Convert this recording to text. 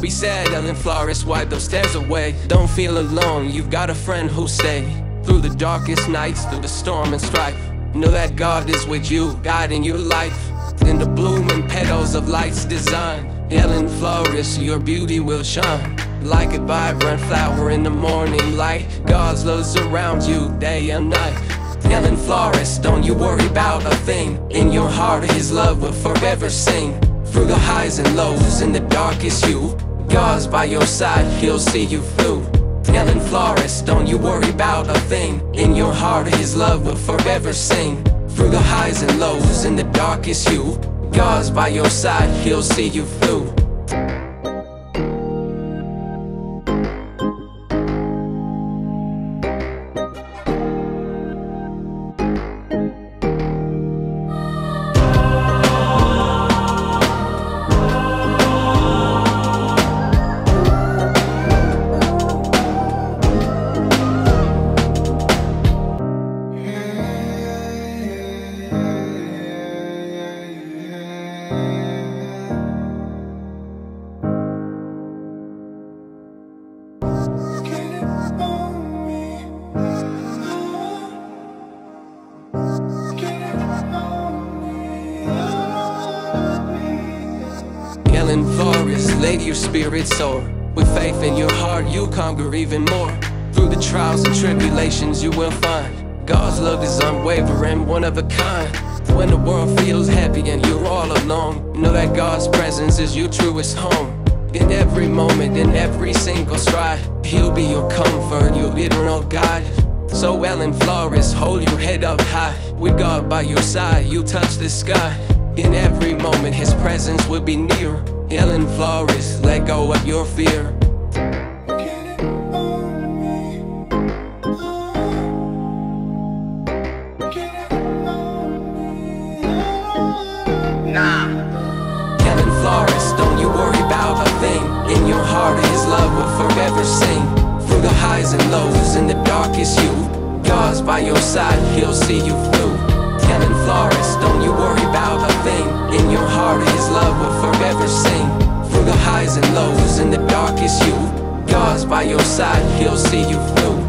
Don't be sad, Ellyn Florist, wipe those tears away. Don't feel alone, you've got a friend who'll stay. Through the darkest nights, through the storm and strife. Know that God is with you, guiding your life. In the blooming petals of light's design. Ellyn Florist, your beauty will shine. Like a vibrant flower in the morning light. God's love surrounds you day and night. Ellyn Florist, don't you worry about a thing. In your heart, His love will forever sing. Through the highs and lows, in the darkest you. God's by your side, He'll see you through. Ellyn Florist, don't you worry about a thing. In your heart, His love will forever sing. Through the highs and lows, in the darkest you. God's by your side, He'll see you through. Florist, lady your spirit soar. With faith in your heart, you conquer even more. Through the trials and tribulations, you will find God's love is unwavering, one of a kind. When the world feels heavy know that God's presence is your truest home. In every moment, in every single stride, He'll be your comfort, your eternal oh guide. So Ellyn Florist, hold your head up high. With God by your side, you touch the sky. In every moment, His presence will be near. Ellyn Florist, let go of your fear. Ellyn Your heart, His love will forever sing. Through the highs and lows, in the darkest you. God's by your side, He'll see you through. Ellyn Florist, don't you worry about a thing. In your heart, His love will forever sing. Through the highs and lows, in the darkest you. God's by your side, He'll see you through.